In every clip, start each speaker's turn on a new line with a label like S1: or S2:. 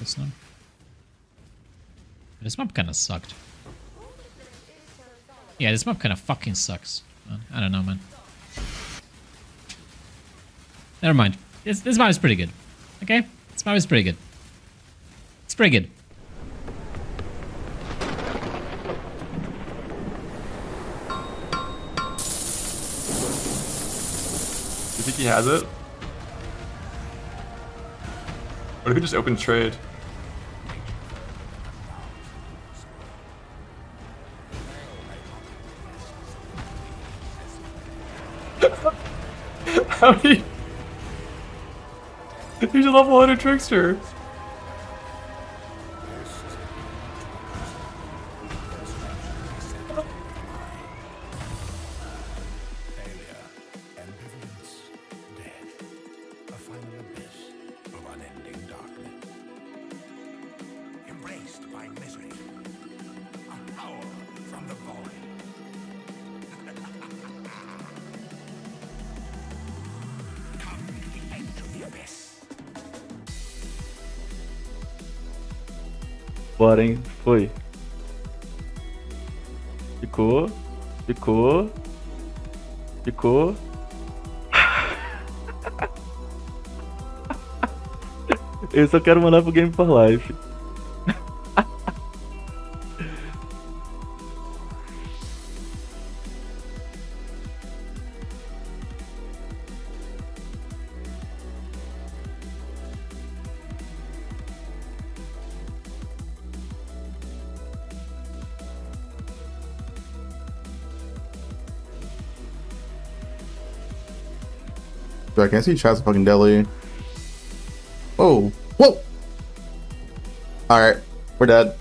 S1: This one. This map kind of sucked. Yeah, this map kind of fucking sucks. I don't know, man. Never mind. This, this map is pretty good. Okay? This map is pretty good. It's pretty good.
S2: You think he has it? What if he just opened trade? How do you... He's a level 100 trickster.
S3: Bora, hein? Foi. Ficou. Ficou. Ficou. Eu só quero mandar pro Game for Life.
S4: back Can I see Chaz fucking deli. Oh, whoa! Alright, we're dead.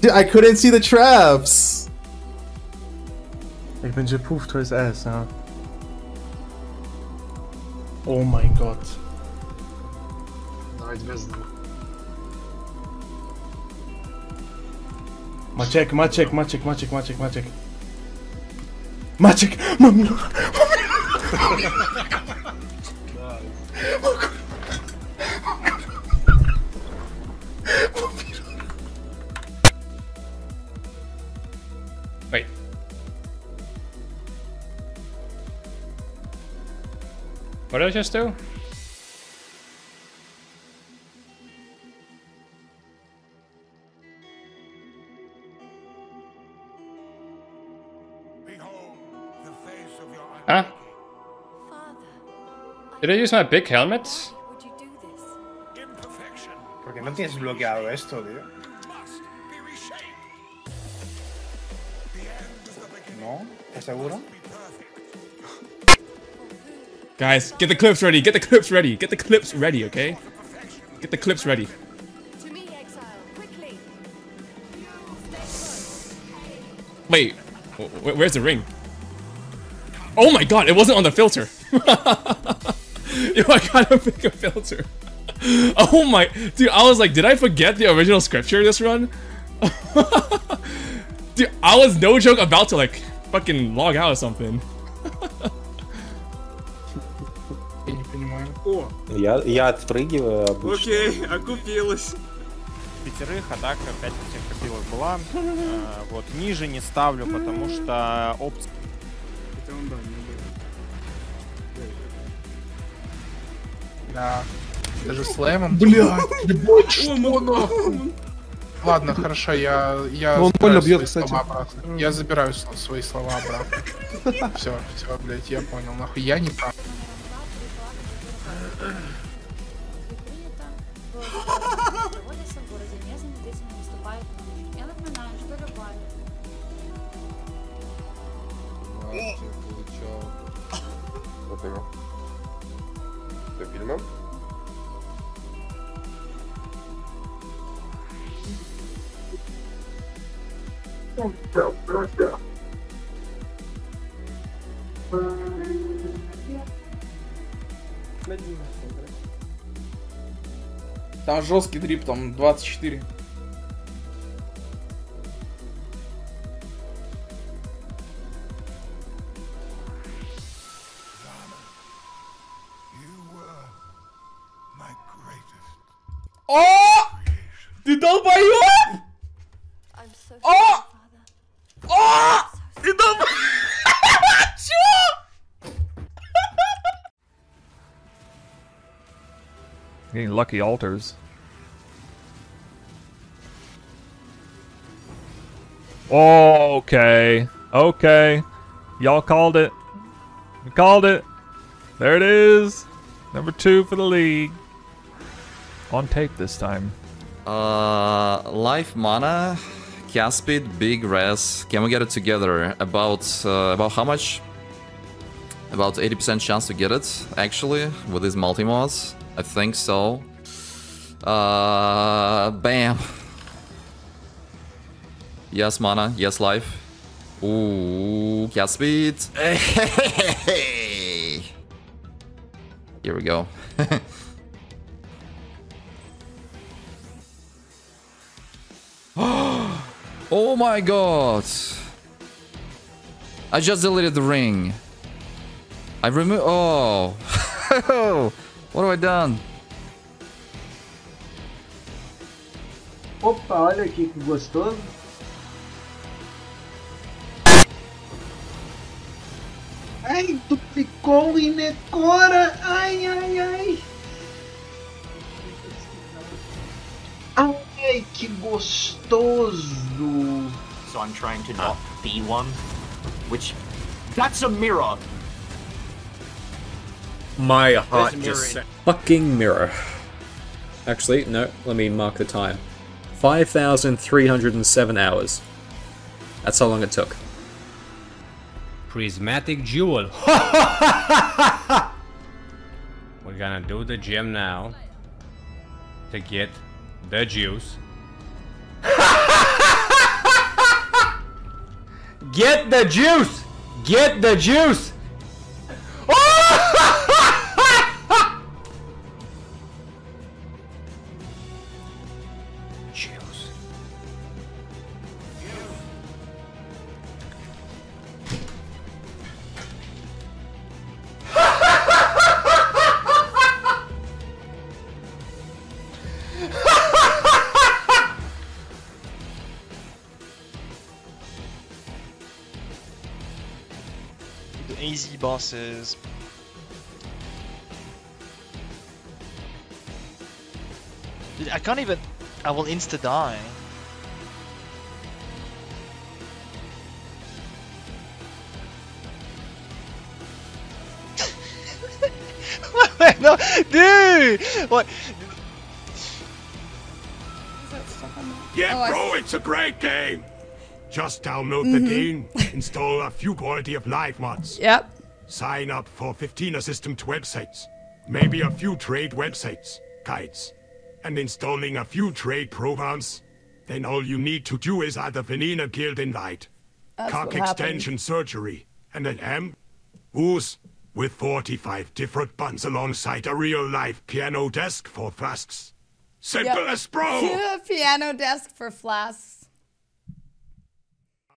S4: Dude, I couldn't see the traps!
S5: Ich bin gepoofed to his ass, huh? Oh my
S6: god. Nice business.
S5: Maciek, Maciek, Maciek, Maciek, Maciek, Maciek. Maciek! Mam... Mam...
S1: Wait. What did I just do?
S7: Behold the face of your
S1: Huh? Did I use my big helmet?
S6: ¿Por qué no tienes bloqueado esto, tío?
S7: Must be reshaped. The end is the beginning.
S6: ¿No? ¿Estás seguro?
S8: Guys, get the clips ready. Get the clips ready. Get the clips ready, okay? Get the clips ready.
S9: Me, exile.
S8: Wait, wh- wh- where's the ring? Oh my god, it wasn't on the filter. Yo, I gotta make a filter. Oh my, dude, I was like, did I forget the original scripture this run? dude, I was no joke about to like fucking log out or something.
S6: Я не понимаю.
S10: О,
S3: Я, я отпрыгиваю обычно.
S10: окей, окупилась.
S11: пятерых, атака 5 всех копилок была. Э, Вот, ниже не ставлю, потому что опция.
S10: Да.
S6: Даже с лэмом.
S5: Блядь,
S6: ебать, что нахуй? Ладно, хорошо, я... я
S5: Он
S6: забираю
S5: больно бьет,
S6: свои
S5: кстати.
S6: слова обратно. Я забираю свои слова обратно. Все, все, блядь, я понял. Нахуй, я не прав.
S5: Там жесткий дрип, там 24.
S12: Getting lucky altars. Okay. Okay. Y'all called it. You called it. There it is. Number two for the league. On tape this time.
S13: Uh, life mana, cast speed, big res. Can we get it together? About uh, about how much? About 80% chance to get it, actually, with these multi-mods. I think so. Uh, bam. Yes, mana. Yes, life. Ooh, cast speed. Hey. Here we go. oh my god! I just deleted the ring. I remove. Oh, what have I done?
S14: Opa, olha aqui que gostoso. Ai, duplicou e necora. Ai, ai, ai. Ai, que gostoso.
S15: So I'm trying to not be one. Which. That's a mirror!
S16: My heart
S15: There's mirror
S16: just
S15: in-
S16: fucking mirror. Actually, no, let me mark the time. 5,307 hours. That's how long it took.
S17: Prismatic Jewel. We're gonna do the gem now to get the juice.
S18: Get the juice! Get the juice!
S19: The easy bosses. I can't even. I will insta die. no, dude! What?
S7: Yeah,
S19: Oh,
S7: bro, it's a great game. Just download
S20: Mhm.
S7: the game, install a few quality of life mods.
S20: Yep.
S7: Sign up for 15 assistant websites, maybe a few trade websites, guides, and installing a few trade programs. Then all you need to do is add the Vanina Guild invite,
S20: That's
S7: cock
S20: what happened.
S7: extension surgery, and an M. Who's with 45 different buns alongside a real life piano desk for flasks. Simple
S20: Yep.
S7: as bro!
S20: Piano desk for flasks.